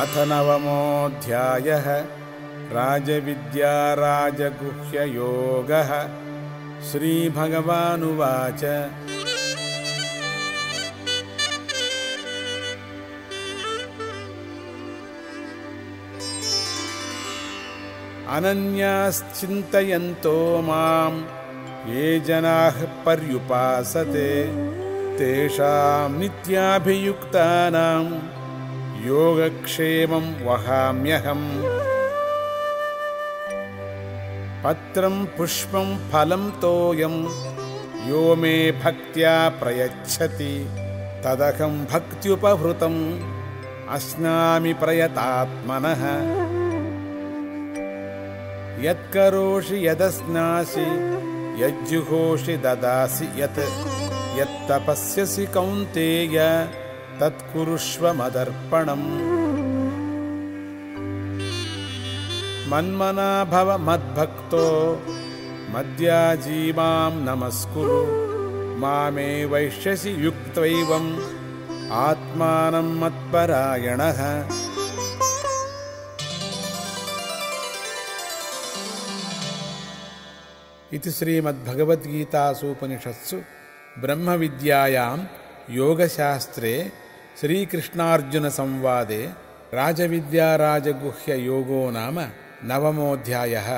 अथ नवमोऽध्यायः राजविद्याराजगुह्ययोगः। श्रीभगवानुवाच। अनन्याश्चिन्तयन्तो माम् ये जनाः पर्युपासते तेषां नित्याभियुक्तानां योगक्षेमं वहाम्यहम्। पत्रं पुष्पं फलं तोयं यो मे भक्त्या प्रयच्छति। तदहं भक्त्युपहृतम् अस्नामि प्रयतात्मनः। यत्करोषि यदस्नासि यज्जुहोषि ददासि यत् यत्तपस्यसि कौन्तेय तत्कुरुष्व मदर्पणम्। मन्मना भव मद्भक्तो मद्याजीवां नमस्कुरु। मामे वैश्यसि युक्त्वैवम् आत्मानं मत्परायणः। इति श्रीमद्भगवद्गीतासूपनिषत्सु ब्रह्मविद्यायां योगशास्त्रे श्रीकृष्णार्जुनसंवादे राजविद्याराजगुह्ययोगो नाम नवमोऽध्यायः